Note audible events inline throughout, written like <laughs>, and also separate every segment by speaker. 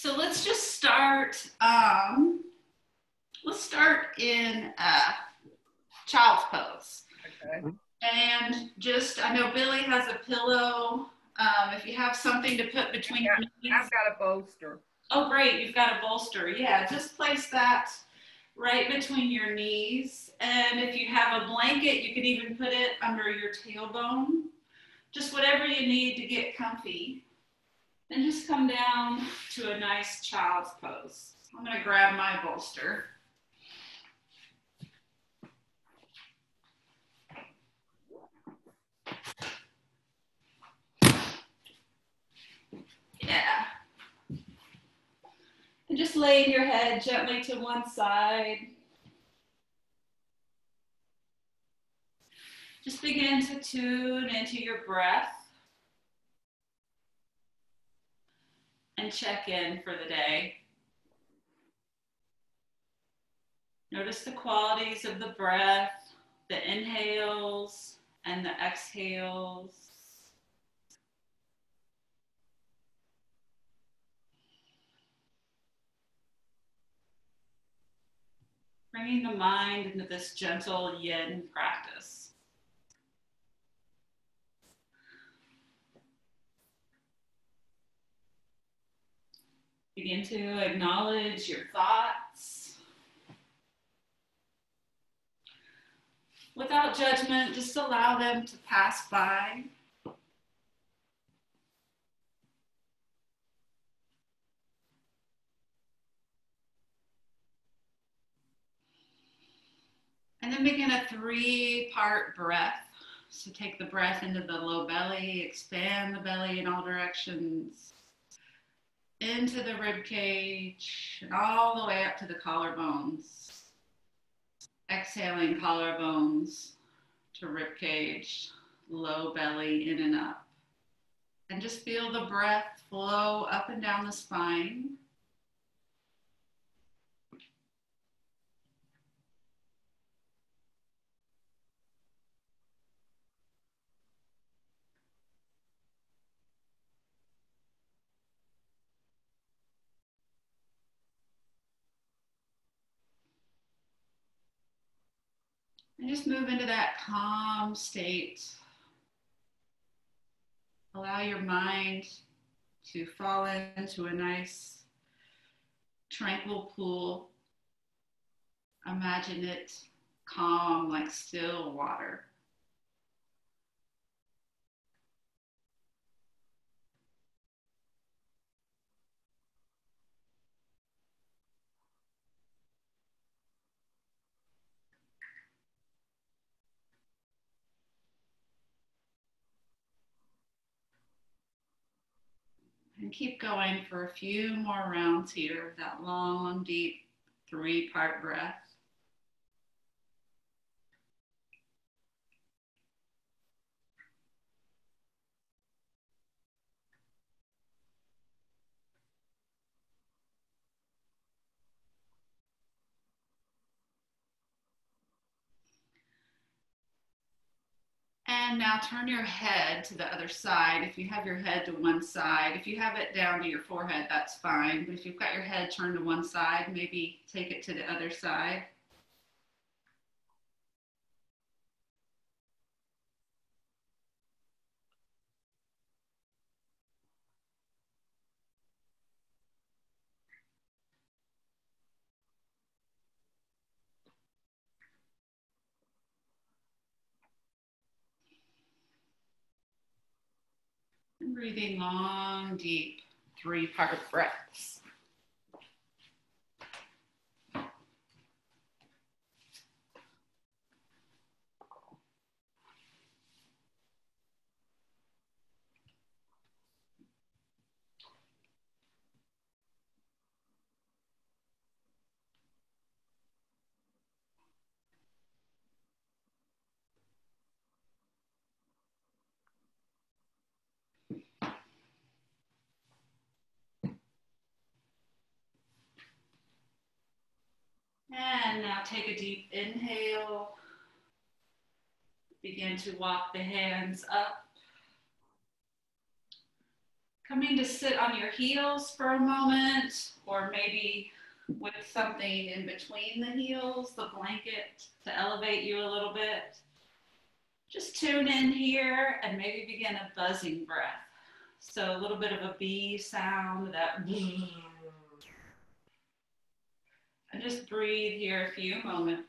Speaker 1: So let's just start. Um, let's start in uh, child's pose.
Speaker 2: Okay.
Speaker 1: And just, I know Billy has a pillow. Um, if you have something to put between your knees.
Speaker 2: I've got a bolster.
Speaker 1: Oh, great, you've got a bolster. Yeah, just place that right between your knees. And if you have a blanket, you could even put it under your tailbone. Just whatever you need to get comfy. Then just come down to a nice child's pose. I'm gonna grab my bolster. Yeah. And just lay your head gently to one side. Just begin to tune into your breath and check in for the day. Notice the qualities of the breath, the inhales and the exhales. Bringing the mind into this gentle yin practice. Begin to acknowledge your thoughts. Without judgment, just allow them to pass by. And then begin a three part breath. So take the breath into the low belly, expand the belly in all directions, into the rib cage, and all the way up to the collarbones. Exhaling collarbones to rib cage, low belly in and up. And just feel the breath flow up and down the spine. Just move into that calm state. Allow your mind to fall into a nice, tranquil pool. Imagine it calm, like still water. And keep going for a few more rounds here, of that long, deep three part breath. And now turn your head to the other side. If you have your head to one side, if you have it down to your forehead, that's fine. But if you've got your head turned to one side, maybe take it to the other side. Breathing long, deep, three part breaths. And now take a deep inhale. Begin to walk the hands up. coming to sit on your heels for a moment, or maybe with something in between the heels, the blanket to elevate you a little bit. Just tune in here and maybe begin a buzzing breath. So a little bit of a bee sound that and just breathe here a few moments.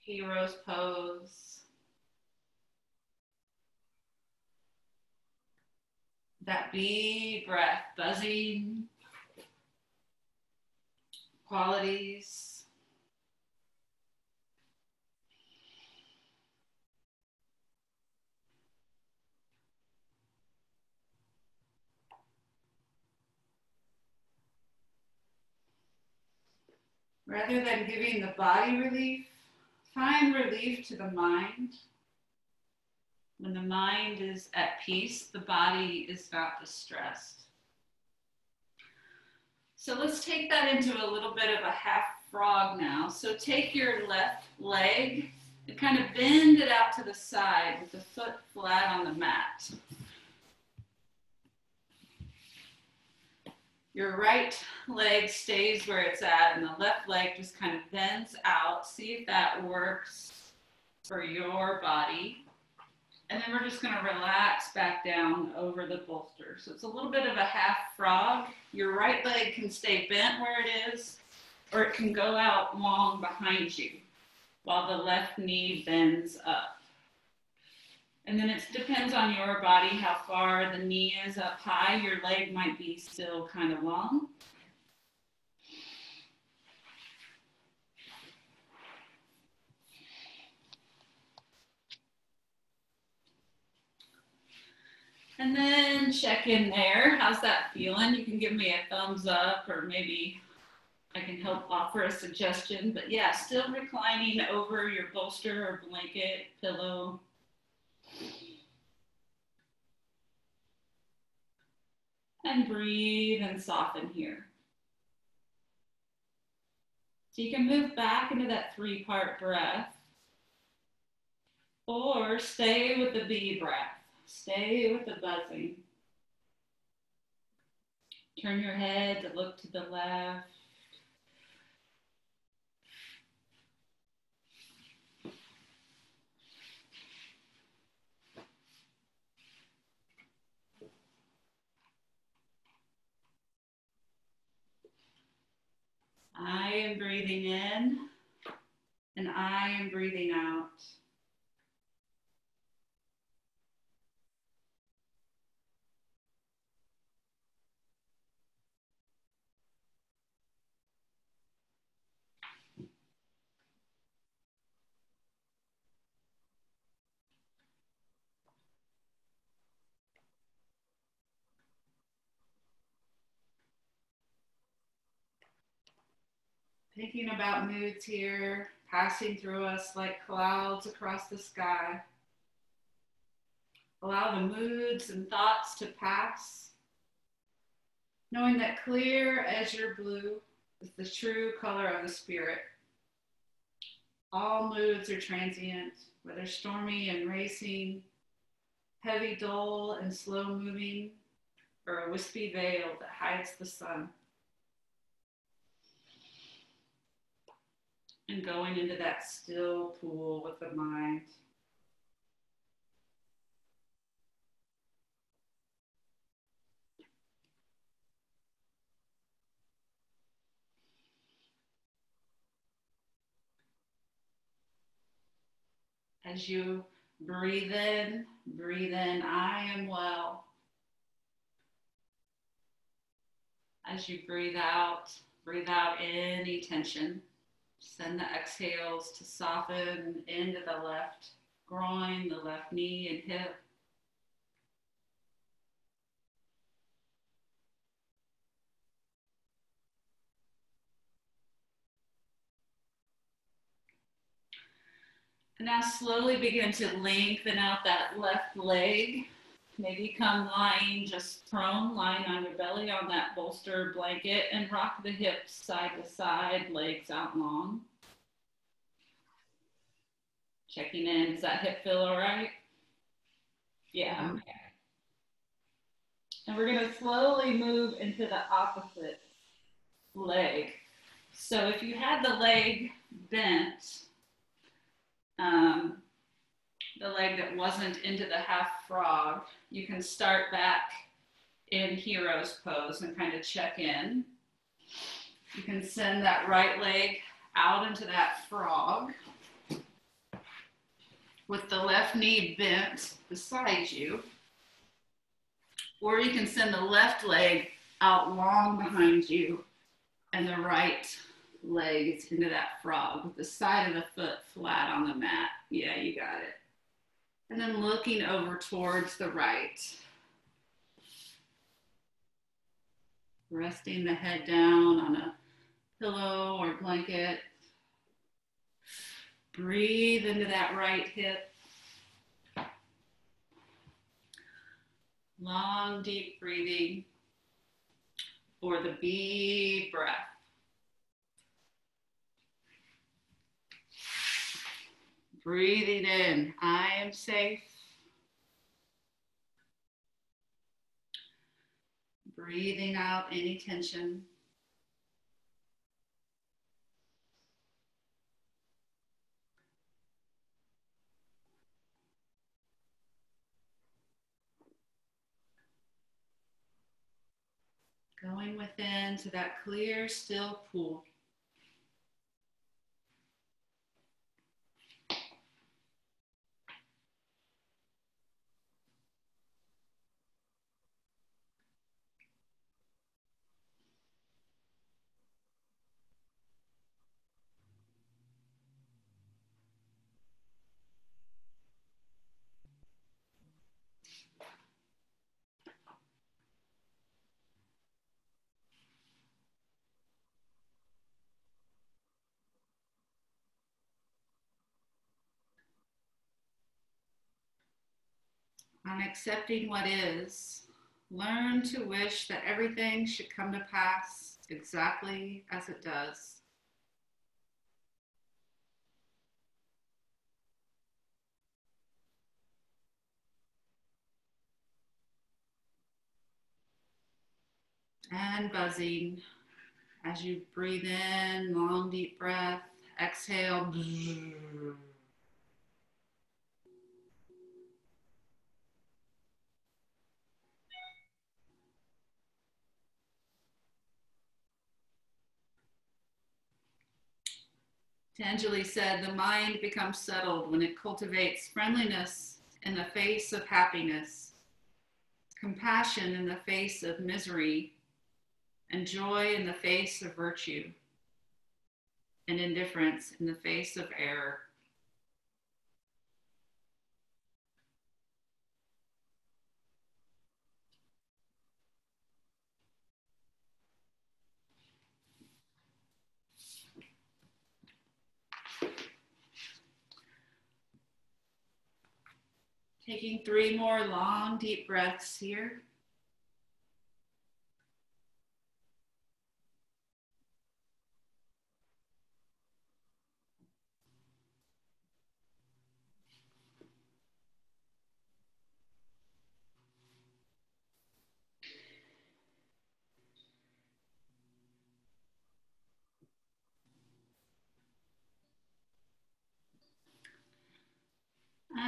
Speaker 1: Hero's pose. That bee breath, buzzing qualities. Rather than giving the body relief, find relief to the mind. When the mind is at peace, the body is not distressed. So let's take that into a little bit of a half frog now. So take your left leg and kind of bend it out to the side with the foot flat on the mat. Your right leg stays where it's at and the left leg just kind of bends out. See if that works for your body. And then we're just gonna relax back down over the bolster. So it's a little bit of a half frog. Your right leg can stay bent where it is, or it can go out long behind you while the left knee bends up. And then it depends on your body how far the knee is up high. Your leg might be still kind of long. And then check in there. How's that feeling? You can give me a thumbs up or maybe I can help offer a suggestion. But yeah, still reclining over your bolster or blanket, pillow, and breathe and soften here. So you can move back into that three part breath or stay with the bee breath. Stay with the buzzing. Turn your head to look to the left. I am breathing in and I am breathing out. Thinking about moods here, passing through us like clouds across the sky. Allow the moods and thoughts to pass, knowing that clear azure blue is the true color of the spirit. All moods are transient, whether stormy and racing, heavy, dull, and slow moving, or a wispy veil that hides the sun. And going into that still pool with the mind. As you breathe in, breathe in, I am well. As you breathe out, breathe out any tension. Send the exhales to soften into the left groin, the left knee and hip. And now slowly begin to lengthen out that left leg. Maybe come lying just prone, lying on your belly on that bolster blanket and rock the hips side to side, legs out long. Checking in, does that hip feel all right? Yeah, okay. And we're gonna slowly move into the opposite leg. So if you had the leg bent, um, the leg that wasn't into the half frog, you can start back in hero's pose and kind of check in. You can send that right leg out into that frog with the left knee bent beside you. Or you can send the left leg out long behind you and the right leg into that frog with the side of the foot flat on the mat. Yeah, you got it. And then looking over towards the right. Resting the head down on a pillow or blanket. Breathe into that right hip. Long, deep breathing for the big breath. Breathing in, I am safe. Breathing out any tension. Going within to that clear, still pool. On accepting what is, learn to wish that everything should come to pass exactly as it does. And buzzing as you breathe in, long deep breath, exhale. Patanjali said, the mind becomes settled when it cultivates friendliness in the face of happiness, compassion in the face of misery, and joy in the face of virtue, and indifference in the face of error. Taking three more long, deep breaths here.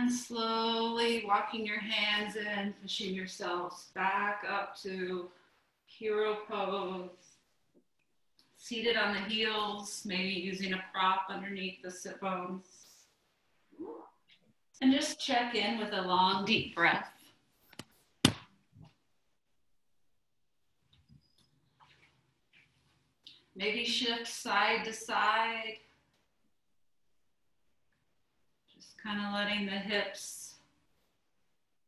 Speaker 1: And slowly walking your hands in, pushing yourselves back up to hero pose. Seated on the heels, maybe using a prop underneath the sit bones. And just check in with a long, deep breath. Maybe shift side to side. Kind of letting the hips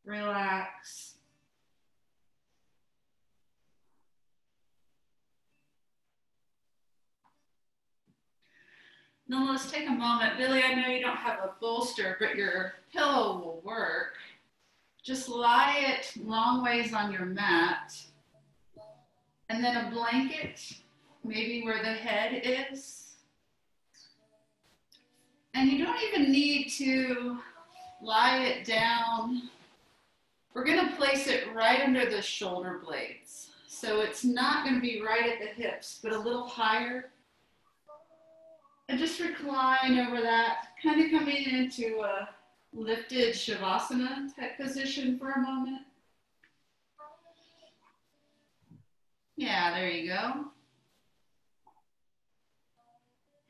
Speaker 1: relax. Now let's take a moment. Billy, I know you don't have a bolster, but your pillow will work. Just lie it long ways on your mat. And then a blanket, maybe where the head is. Don't even need to lie it down We're gonna place it right under the shoulder blades. So it's not gonna be right at the hips, but a little higher. And just recline over that, kind of coming into a lifted Shavasana type position for a moment. Yeah, there you go.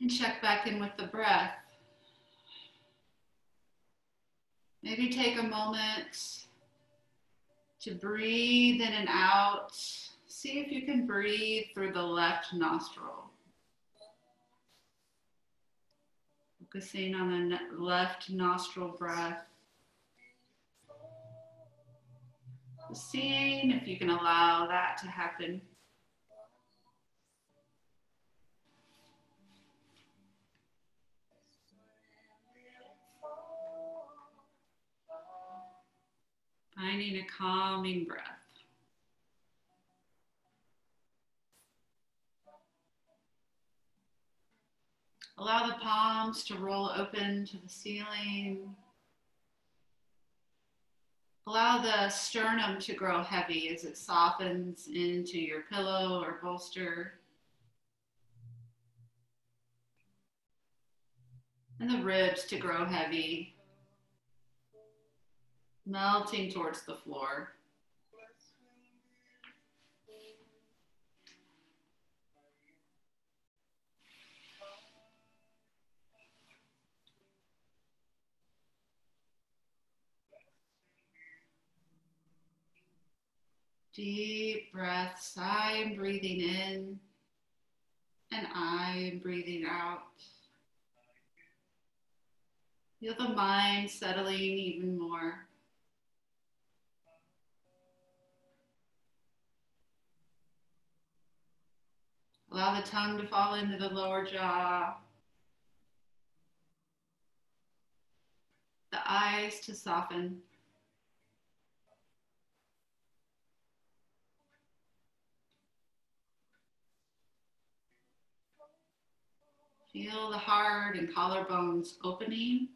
Speaker 1: And check back in with the breath. Maybe take a moment to breathe in and out. See if you can breathe through the left nostril. Focusing on the left nostril breath. Seeing if you can allow that to happen. Finding a calming breath. Allow the palms to roll open to the ceiling. Allow the sternum to grow heavy as it softens into your pillow or bolster. And the ribs to grow heavy melting towards the floor. Deep breaths. I am breathing in and I am breathing out. Feel the mind settling even more. Allow the tongue to fall into the lower jaw. The eyes to soften. Feel the heart and collarbones opening.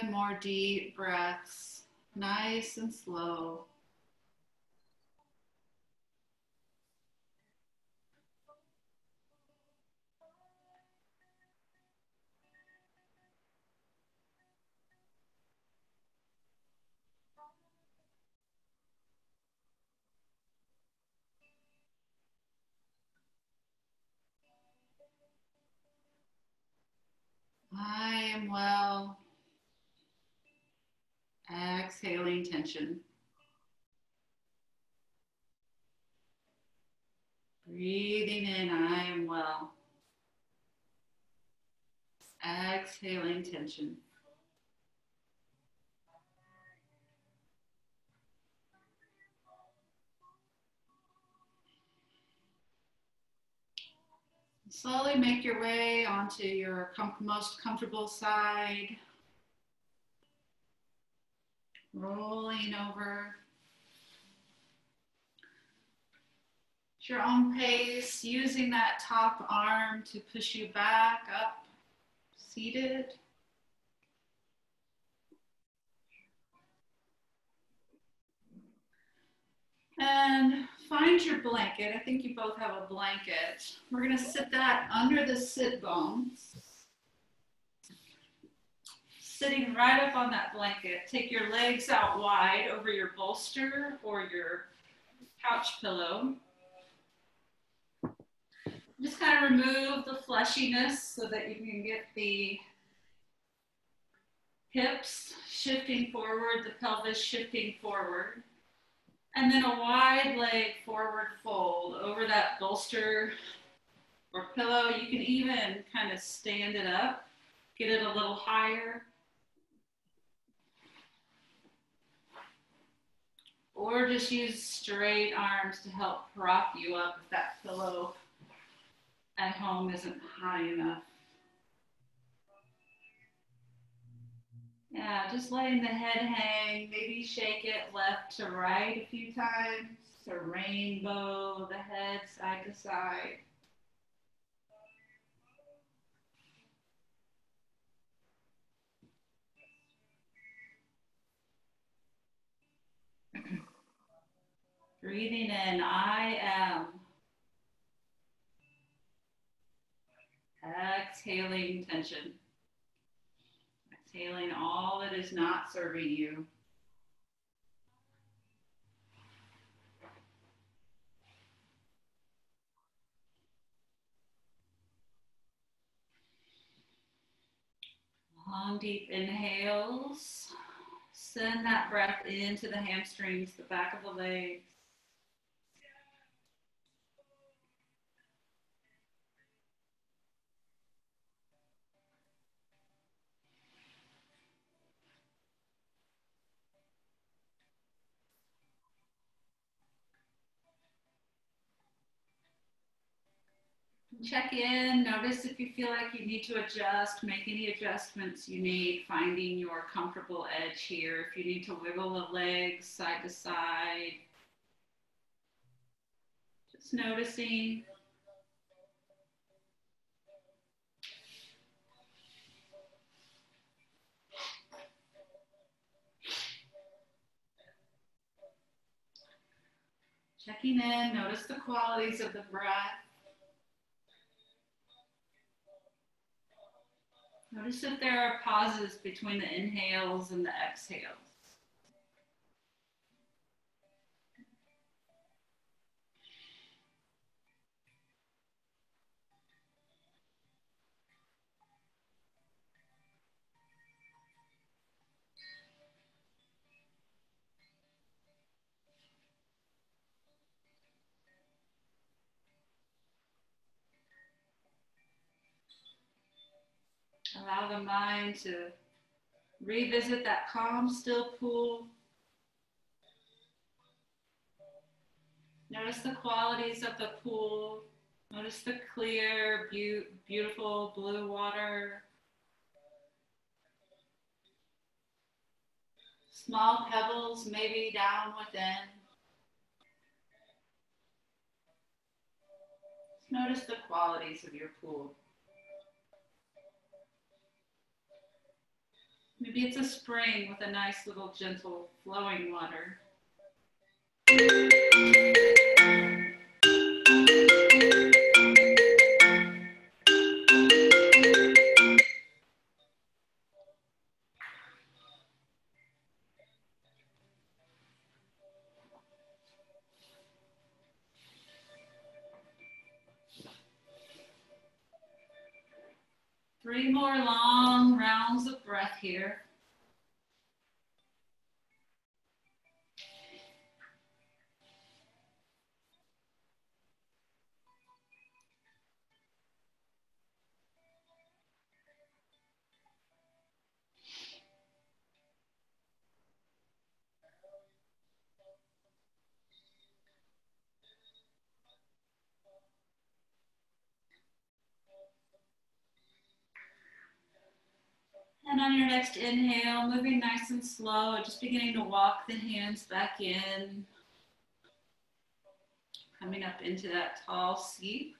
Speaker 1: Five more deep breaths, nice and slow. I am well. Exhaling tension. Breathing in, I am well. Exhaling tension. Slowly make your way onto your com most comfortable side. Rolling over. At your own pace, using that top arm to push you back up, seated. And find your blanket. I think you both have a blanket. We're gonna sit that under the sit bones. Sitting right up on that blanket. Take your legs out wide over your bolster or your couch pillow. Just kind of remove the fleshiness so that you can get the hips shifting forward, the pelvis shifting forward. And then a wide leg forward fold over that bolster or pillow. You can even kind of stand it up, get it a little higher. Or just use straight arms to help prop you up if that pillow at home isn't high enough. Yeah, just letting the head hang. Maybe shake it left to right a few times to rainbow the head side to side. Breathing in, I am. Exhaling tension. Exhaling all that is not serving you. Long, deep inhales. Send that breath into the hamstrings, the back of the legs. Check in, notice if you feel like you need to adjust, make any adjustments you need, finding your comfortable edge here. If you need to wiggle the legs side to side, just noticing. Checking in, notice the qualities of the breath. Notice if there are pauses between the inhales and the exhales. Allow the mind to revisit that calm, still pool. Notice the qualities of the pool. Notice the clear, be beautiful blue water. Small pebbles maybe down within. Notice the qualities of your pool. Maybe it's a spring with a nice little gentle flowing water. Three more long And on your next inhale, moving nice and slow, just beginning to walk the hands back in. Coming up into that tall seat.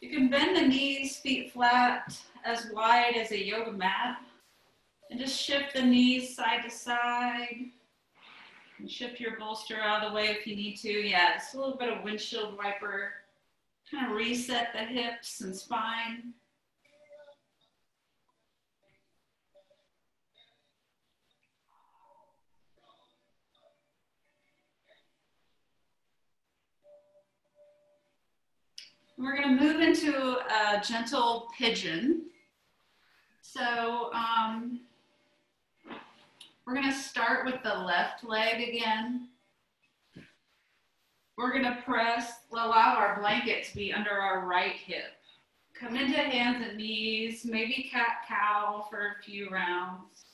Speaker 1: You can bend the knees, feet flat, as wide as a yoga mat. And just shift the knees side to side. And shift your bolster out of the way if you need to. Yeah, just a little bit of windshield wiper. Kind of reset the hips and spine. We're going to move into a gentle pigeon. So um, We're gonna start with the left leg again. We're gonna press, allow our blanket to be under our right hip. Come into hands and knees, maybe cat cow for a few rounds.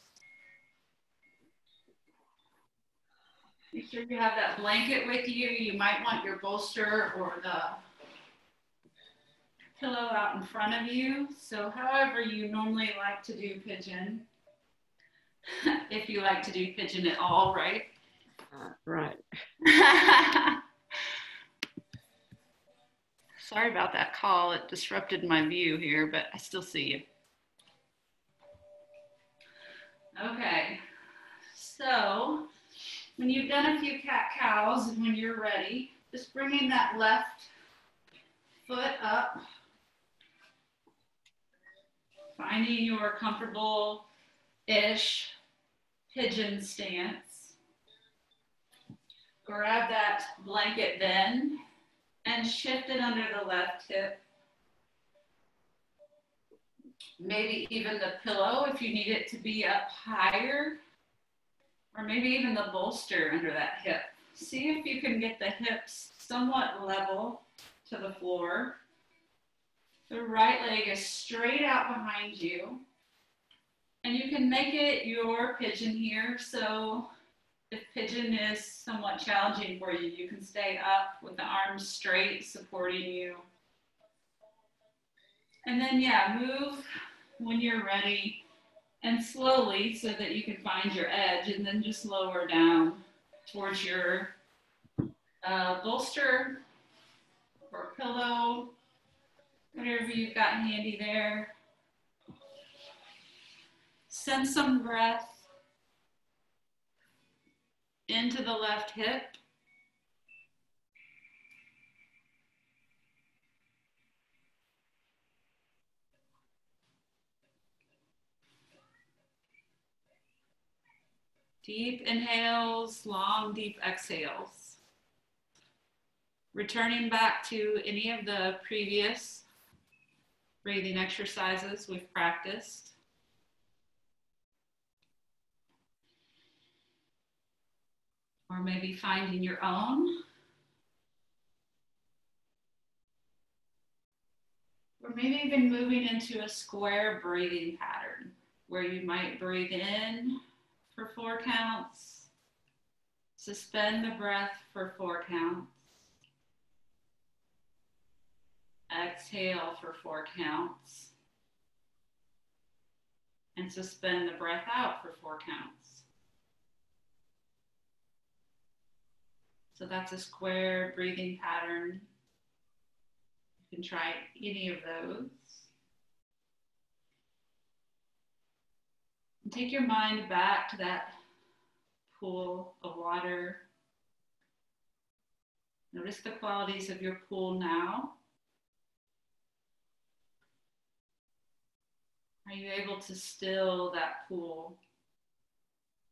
Speaker 1: Make sure you have that blanket with you. You might want your bolster or the pillow out in front of you. So however you normally like to do pigeon, <laughs> if you like to do pigeon at all, right?
Speaker 2: Uh, right. <laughs>
Speaker 1: Sorry about that call. It disrupted my view here, but I still see you. Okay, so when you've done a few cat cows and when you're ready, just bringing that left foot up, finding your comfortable-ish pigeon stance. Grab that blanket then and shift it under the left hip. Maybe even the pillow if you need it to be up higher or maybe even the bolster under that hip. See if you can get the hips somewhat level to the floor. The right leg is straight out behind you. And you can make it your pigeon here. So if pigeon is somewhat challenging for you, you can stay up with the arms straight, supporting you. And then, yeah, move when you're ready and slowly so that you can find your edge and then just lower down towards your uh, bolster or pillow, whatever you've got handy there. Send some breath into the left hip. Deep inhales, long, deep exhales. Returning back to any of the previous breathing exercises we've practiced. Or maybe finding your own. Or maybe even moving into a square breathing pattern where you might breathe in for four counts. Suspend the breath for four counts. Exhale for four counts. And suspend the breath out for four counts. So that's a square breathing pattern. You can try any of those. And take your mind back to that pool of water. Notice the qualities of your pool now. Are you able to still that pool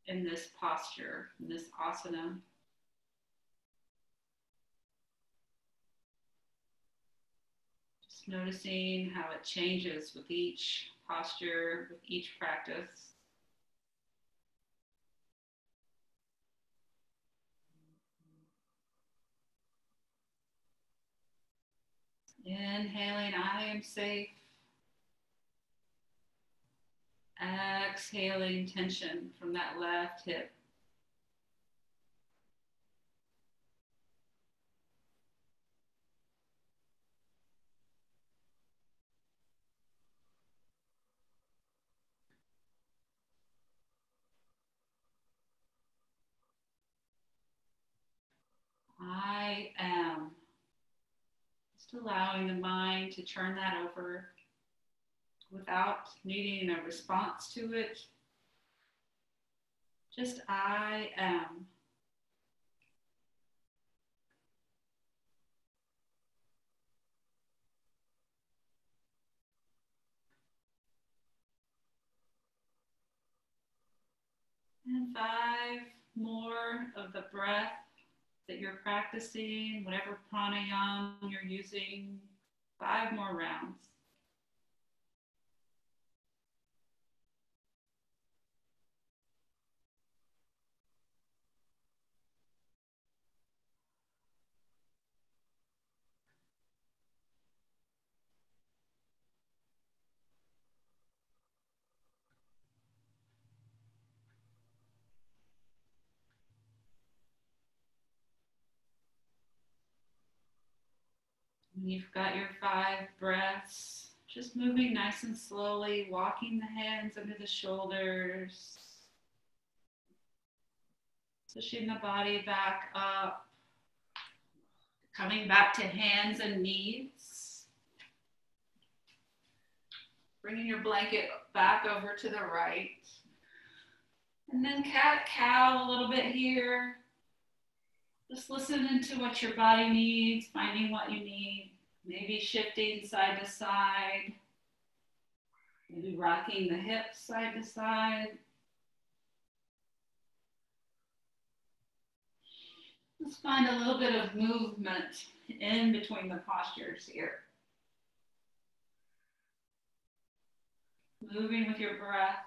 Speaker 1: in this posture, in this asana? Just noticing how it changes with each posture, with each practice. Inhaling, I am safe. Exhaling tension from that left hip. I am. Just allowing the mind to turn that over without needing a response to it. Just I am. And five more of the breath that you're practicing, whatever pranayama you're using, five more rounds. You've got your five breaths. Just moving nice and slowly, walking the hands under the shoulders. Pushing the body back up. Coming back to hands and knees. Bringing your blanket back over to the right. And then cat cow a little bit here. Just listening to what your body needs, finding what you need, maybe shifting side to side, maybe rocking the hips side to side. Let's find a little bit of movement in between the postures here. Moving with your breath.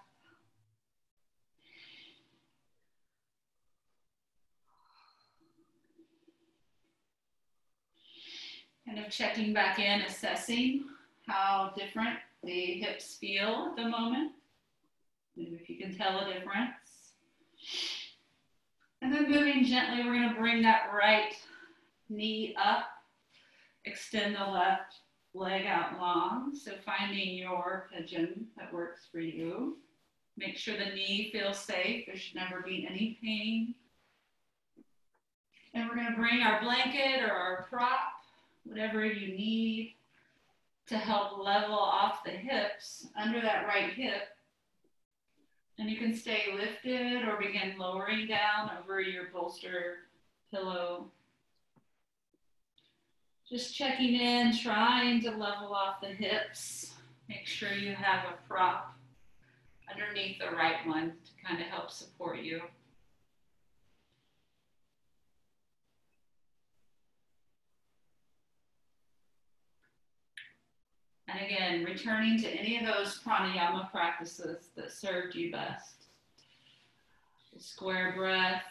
Speaker 1: Kind of checking back in, assessing how different the hips feel at the moment. Maybe if you can tell a difference. And then moving gently, we're going to bring that right knee up, extend the left leg out long. So finding your pigeon that works for you. Make sure the knee feels safe. There should never be any pain. And we're going to bring our blanket or our prop whatever you need to help level off the hips under that right hip. And you can stay lifted or begin lowering down over your bolster pillow. Just checking in, trying to level off the hips. Make sure you have a prop underneath the right one to kind of help support you. And again, returning to any of those pranayama practices that served you best. The square breath,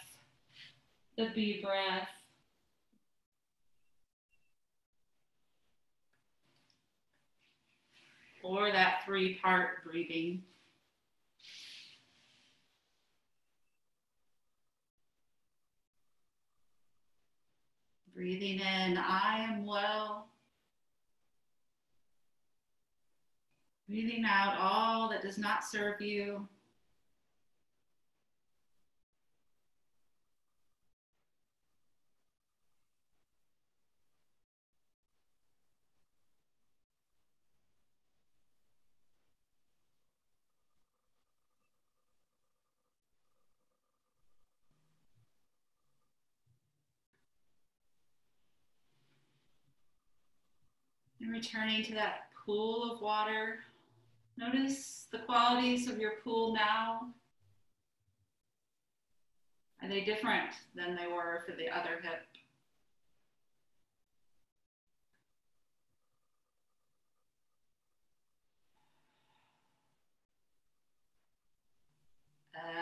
Speaker 1: the bee breath, or that three part breathing. Breathing in, I am well. Breathing out all that does not serve you. Returning to that pool of water Notice the qualities of your pool now. Are they different than they were for the other hip?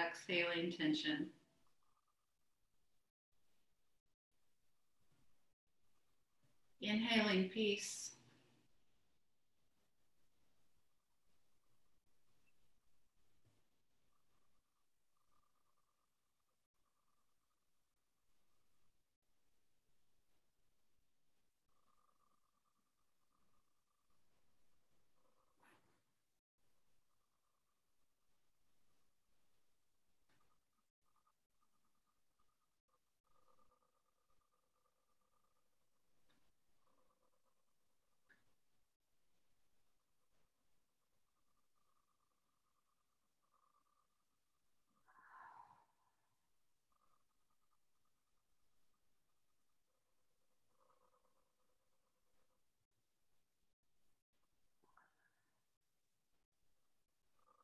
Speaker 1: Exhaling tension. Inhaling peace.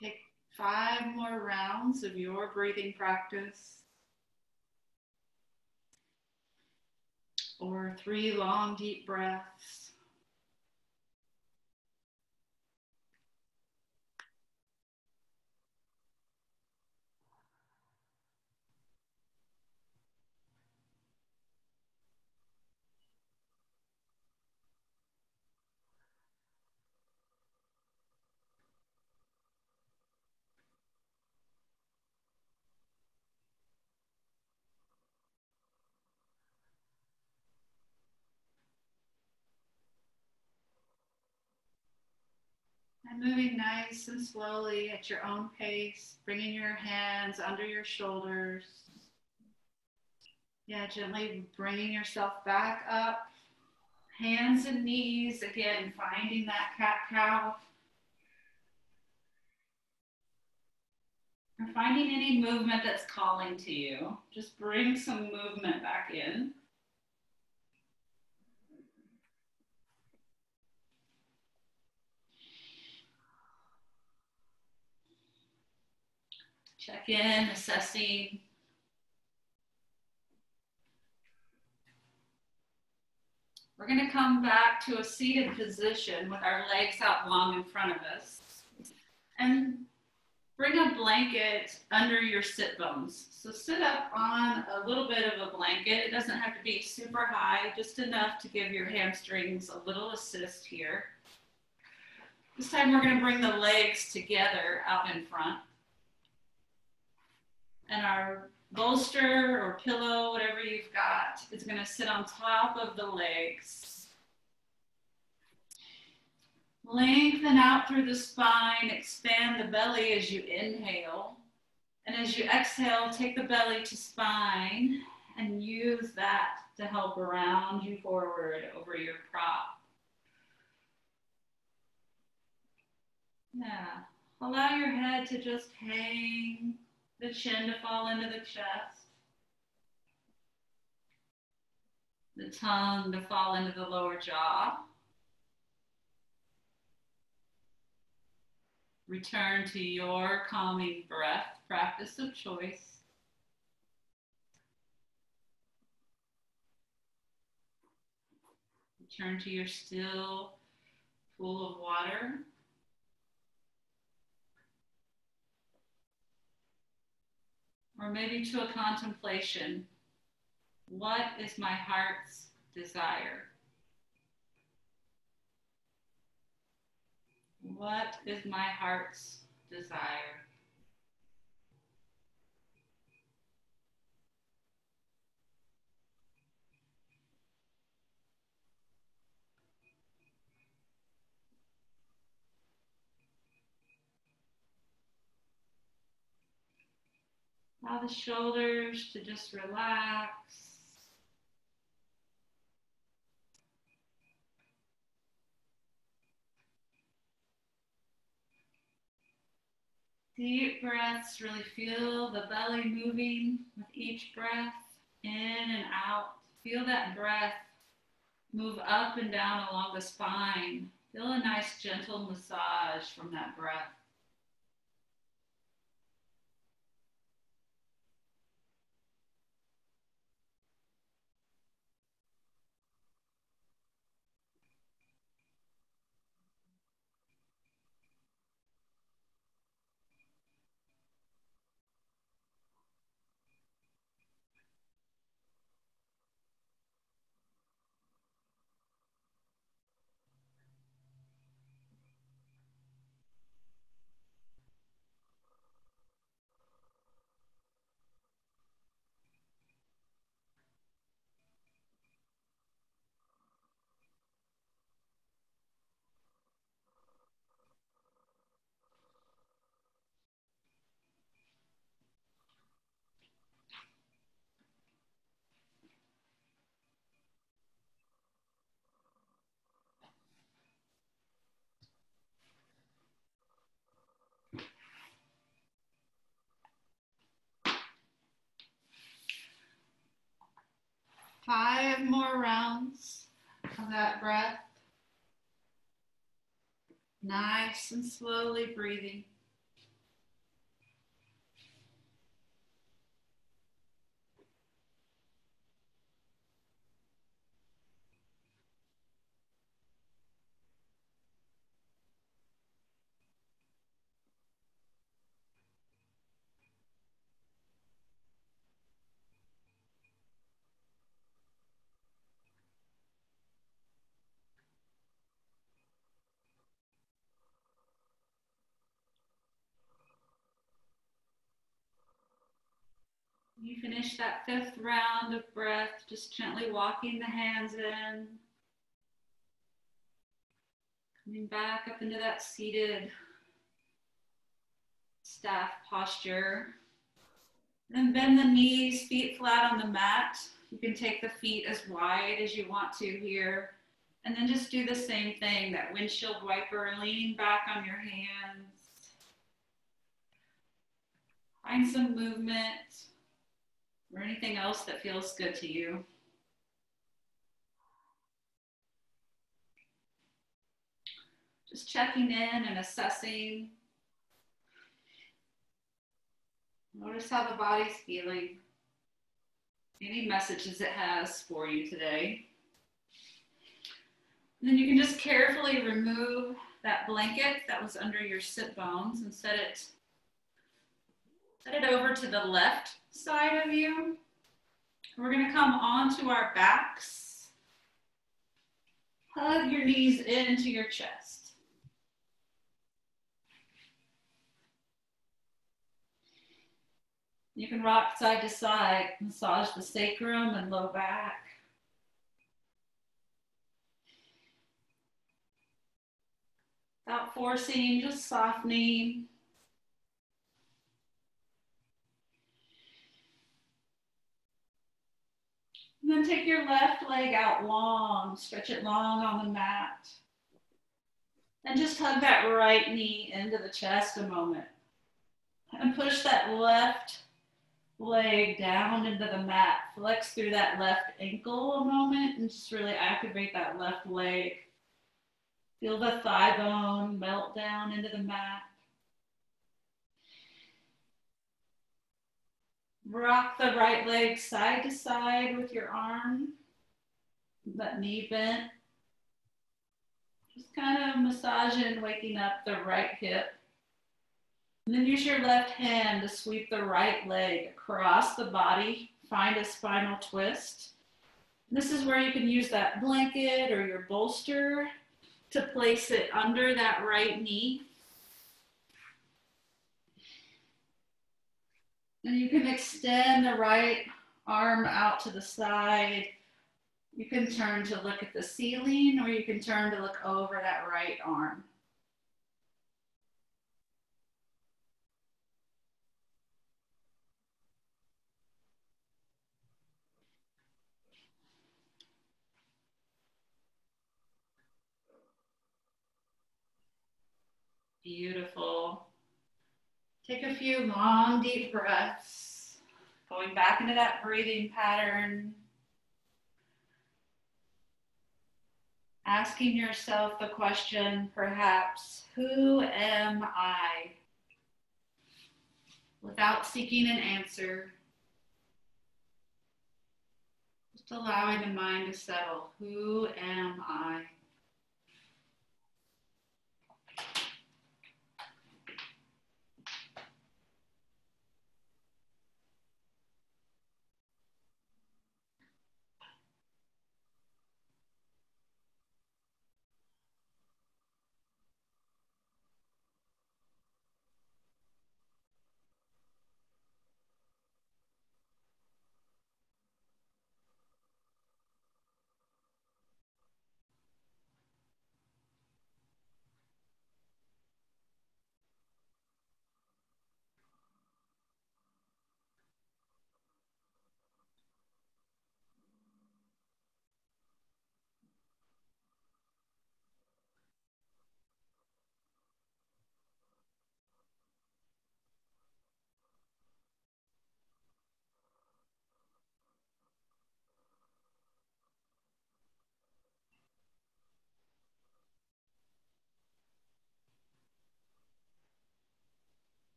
Speaker 1: Take five more rounds of your breathing practice. Or three long, deep breaths. And moving nice and slowly at your own pace, bringing your hands under your shoulders. Yeah, gently bringing yourself back up. Hands and knees, again, finding that cat cow. Or finding any movement that's calling to you. Just bring some movement back in. Check in, assessing. We're going to come back to a seated position with our legs out long in front of us. And bring a blanket under your sit bones. So sit up on a little bit of a blanket. It doesn't have to be super high, just enough to give your hamstrings a little assist here. This time we're going to bring the legs together out in front and our bolster or pillow, whatever you've got, is going to sit on top of the legs. Lengthen out through the spine, expand the belly as you inhale. And as you exhale, take the belly to spine and use that to help round you forward over your prop. Yeah. Allow your head to just hang the chin to fall into the chest, the tongue to fall into the lower jaw. Return to your calming breath, practice of choice. Return to your still pool of water. Or maybe to a contemplation. What is my heart's desire? What is my heart's desire? Allow the shoulders to just relax. Deep breaths, really feel the belly moving with each breath, in and out. Feel that breath move up and down along the spine. Feel a nice gentle massage from that breath. Five more rounds of that breath. Nice and slowly breathing. You finish that fifth round of breath, just gently walking the hands in. Coming back up into that seated staff posture. Then bend the knees, feet flat on the mat. You can take the feet as wide as you want to here. And then just do the same thing, that windshield wiper, leaning back on your hands. Find some movement or anything else that feels good to you. Just checking in and assessing. Notice how the body's feeling. Any messages it has for you today. And then you can just carefully remove that blanket that was under your sit bones and set it set it over to the left side of you. We're going to come onto our backs. Hug your knees into your chest. You can rock side to side, massage the sacrum and low back. Without forcing, just softening. Then take your left leg out long, stretch it long on the mat. And just hug that right knee into the chest a moment. And push that left leg down into the mat. Flex through that left ankle a moment and just really activate that left leg. Feel the thigh bone melt down into the mat. Rock the right leg side to side with your arm, that knee bent. Just kind of massaging, waking up the right hip. And then use your left hand to sweep the right leg across the body. Find a spinal twist. This is where you can use that blanket or your bolster to place it under that right knee. And you can extend the right arm out to the side. You can turn to look at the ceiling or you can turn to look over that right arm. Beautiful. Take a few long, deep breaths, going back into that breathing pattern. Asking yourself the question, perhaps, who am I? Without seeking an answer, just allowing the mind to settle. Who am I?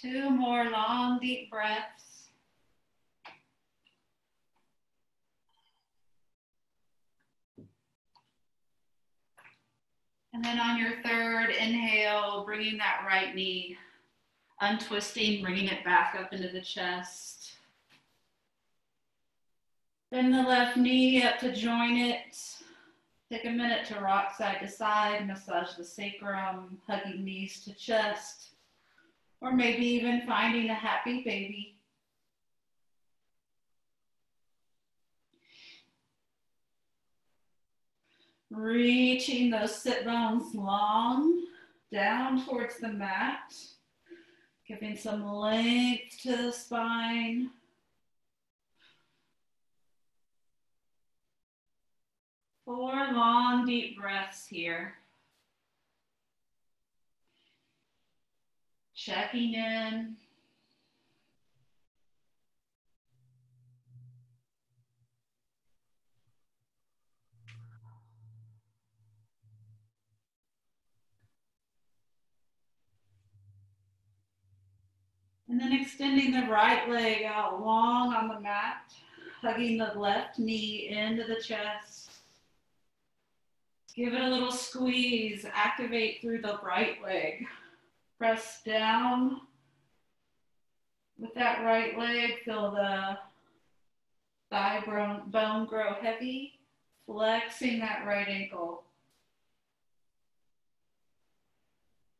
Speaker 1: Two more long, deep breaths. And then on your third inhale, bringing that right knee, untwisting, bringing it back up into the chest. Bend the left knee up to join it. Take a minute to rock side to side, massage the sacrum, hugging knees to chest, or maybe even finding a happy baby. Reaching those sit bones long down towards the mat, giving some length to the spine. Four long, deep breaths here. Checking in. And then extending the right leg out long on the mat, hugging the left knee into the chest. Give it a little squeeze, activate through the right leg. Press down with that right leg, feel the thigh bone grow heavy, flexing that right ankle.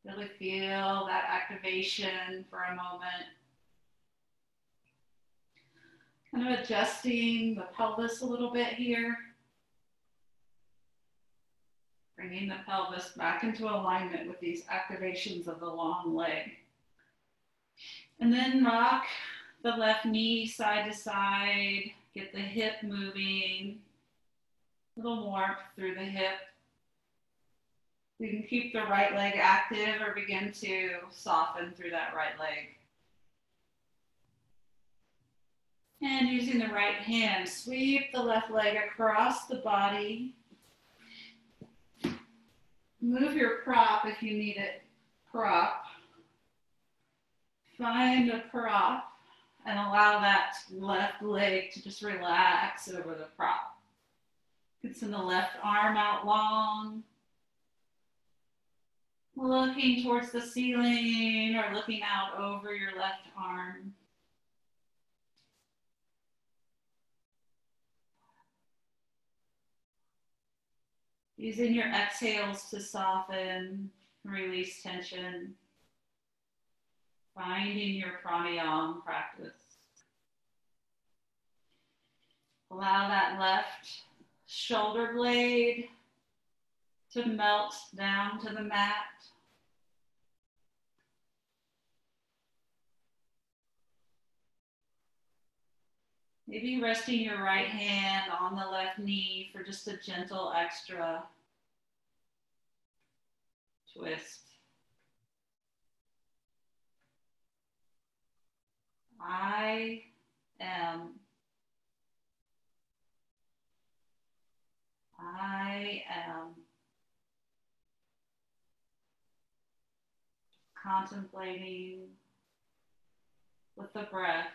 Speaker 1: Really feel that activation for a moment. Kind of adjusting the pelvis a little bit here. Bringing the pelvis back into alignment with these activations of the long leg. And then rock the left knee side to side. Get the hip moving. A little warmth through the hip. We can keep the right leg active or begin to soften through that right leg. And using the right hand, sweep the left leg across the body. Move your prop if you need it. Prop. Find a prop and allow that left leg to just relax over the prop. You can send the left arm out long looking towards the ceiling or looking out over your left arm. Using your exhales to soften, release tension. Finding your pranayama practice. Allow that left shoulder blade to melt down to the mat. Maybe resting your right hand on the left knee for just a gentle extra twist. I am. I am contemplating with the breath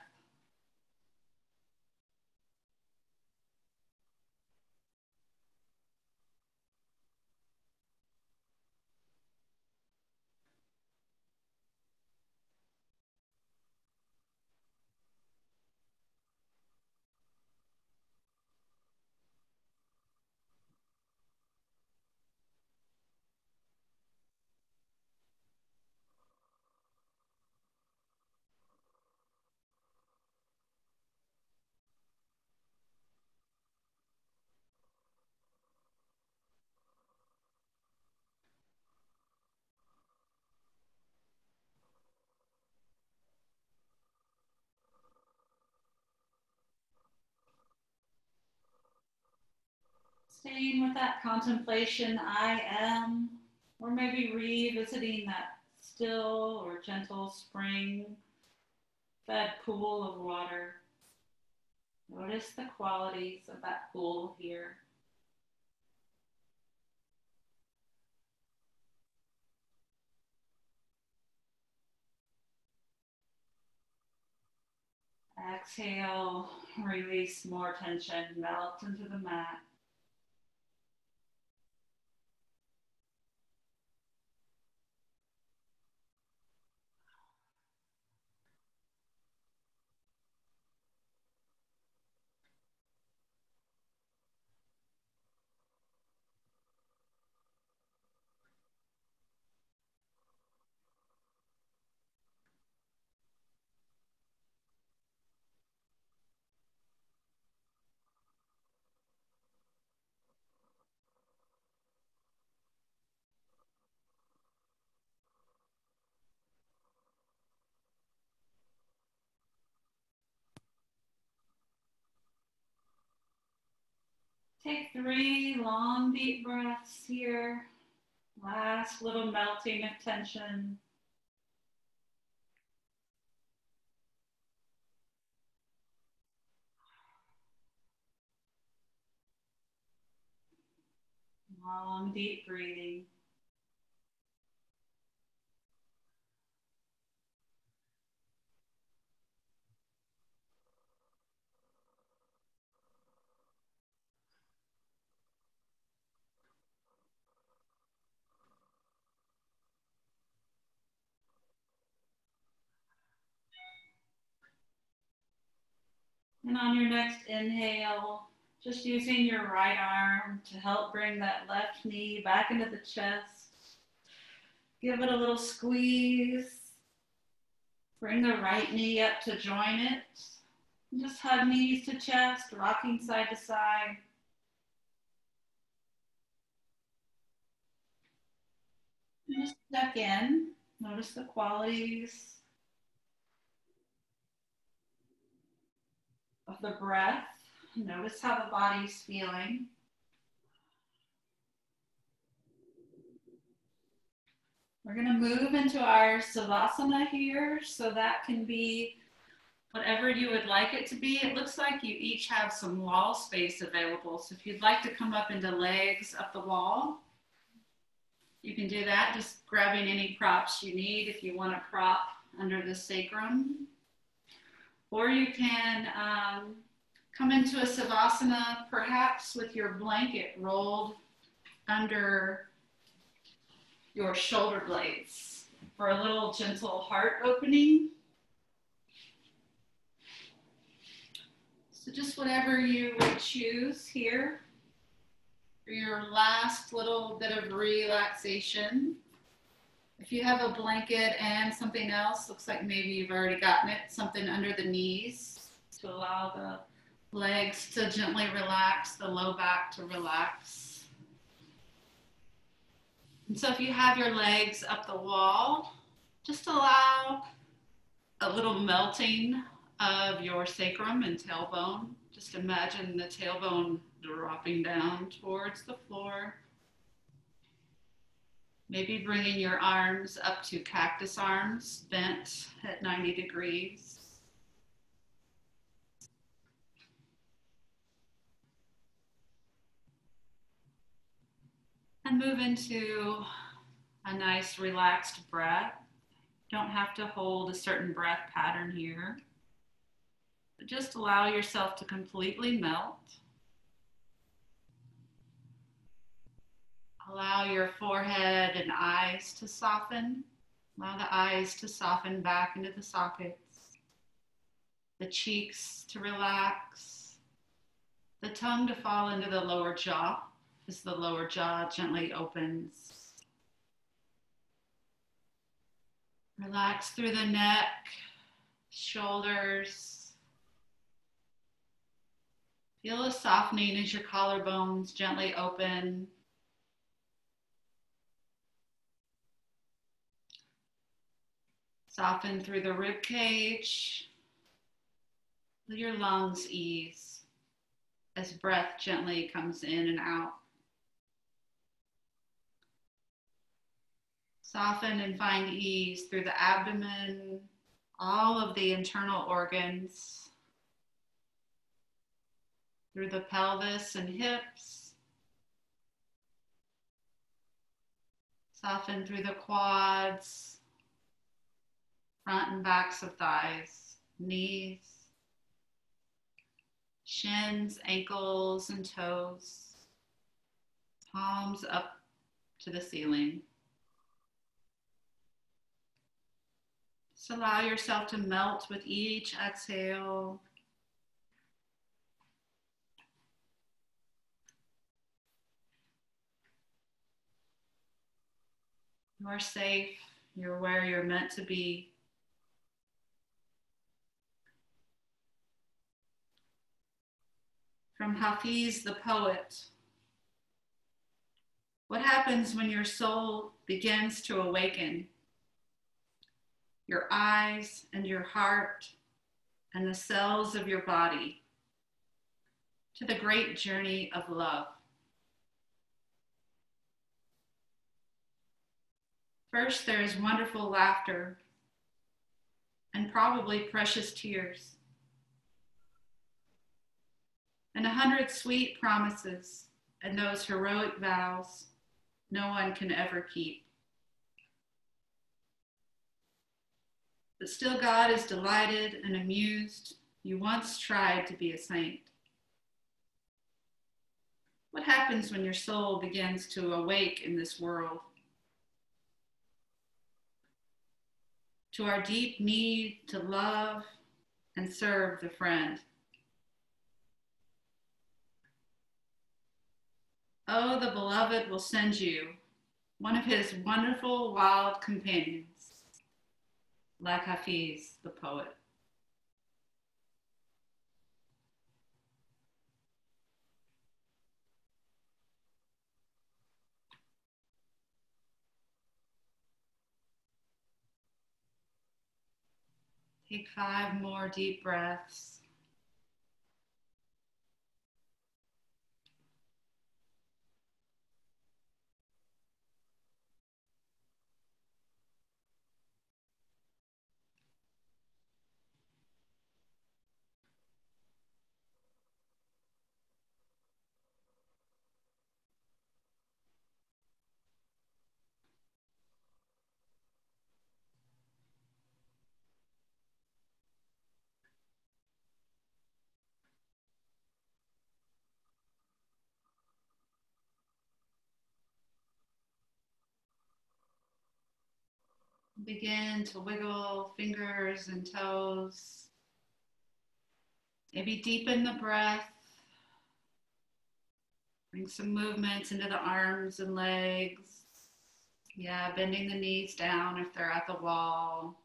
Speaker 1: staying with that contemplation, I am, or maybe revisiting that still or gentle spring fed pool of water. Notice the qualities of that pool here. Exhale, release more tension, melt into the mat. Take three long, deep breaths here. Last little melting of tension. Long, deep breathing. And on your next inhale, just using your right arm to help bring that left knee back into the chest. Give it a little squeeze. Bring the right knee up to join it. Just hug knees to chest, rocking side to side. Just check in. Notice the qualities of the breath. Notice how the body's feeling. We're going to move into our Savasana here. So that can be whatever you would like it to be. It looks like you each have some wall space available. So if you'd like to come up into legs up the wall, you can do that, just grabbing any props you need if you want a prop under the sacrum. Or you can um, come into a Savasana perhaps with your blanket rolled under your shoulder blades for a little gentle heart opening. So just whatever you would choose here for your last little bit of relaxation. If you have a blanket and something else, looks like maybe you've already gotten it, something under the knees to allow the legs to gently relax, the low back to relax. And so if you have your legs up the wall, just allow a little melting of your sacrum and tailbone. Just imagine the tailbone dropping down towards the floor. Maybe bringing your arms up to cactus arms, bent at 90 degrees. And move into a nice relaxed breath. Don't have to hold a certain breath pattern here. But just allow yourself to completely melt. Allow your forehead and eyes to soften. Allow the eyes to soften back into the sockets. The cheeks to relax. The tongue to fall into the lower jaw as the lower jaw gently opens. Relax through the neck, shoulders. Feel a softening as your collarbones gently open. Soften through the rib cage. Let your lungs ease as breath gently comes in and out. Soften and find ease through the abdomen, all of the internal organs, through the pelvis and hips. Soften through the quads, front and backs of thighs, knees, shins, ankles, and toes, palms up to the ceiling. Just allow yourself to melt with each exhale. You are safe. You're where you're meant to be. From Hafiz the poet. What happens when your soul begins to awaken? Your eyes and your heart and the cells of your body to the great journey of love. First, there is wonderful laughter and probably precious tears, and a hundred sweet promises and those heroic vows no one can ever keep. But still, God is delighted and amused. You once tried to be a saint. What happens when your soul begins to awake in this world? To our deep need to love and serve the friend. Oh, the beloved will send you one of his wonderful wild companions, like Hafiz, the poet. Take five more deep breaths. Begin to wiggle fingers and toes. Maybe deepen the breath. Bring some movements into the arms and legs. Yeah, bending the knees down if they're at the wall.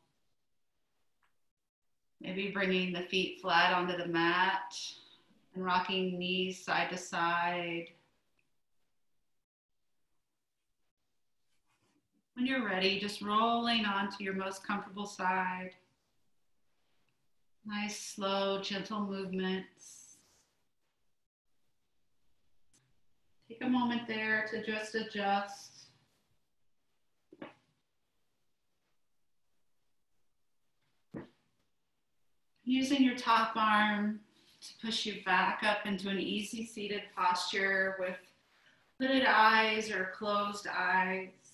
Speaker 1: Maybe bringing the feet flat onto the mat and rocking knees side to side. When you're ready, just rolling onto your most comfortable side. Nice, slow, gentle movements. Take a moment there to just adjust. Using your top arm to push you back up into an easy seated posture with hooded eyes or closed eyes.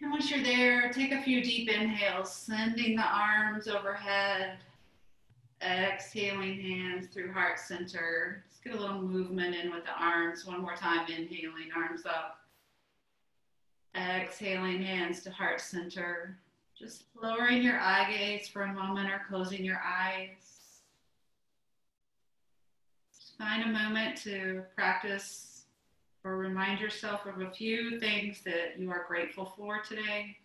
Speaker 1: And once you're there, take a few deep inhales, sending the arms overhead, exhaling hands through heart center. Just get a little movement in with the arms. One more time, inhaling, arms up. Exhaling hands to heart center. Just lowering your eye gaze for a moment or closing your eyes. Just find a moment to practice or remind yourself of a few things that you are grateful for today.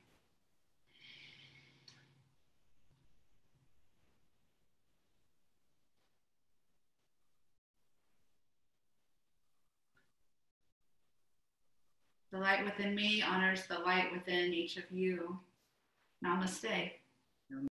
Speaker 1: The light within me honors the light within each of you. Namaste.